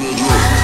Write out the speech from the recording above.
Sandra.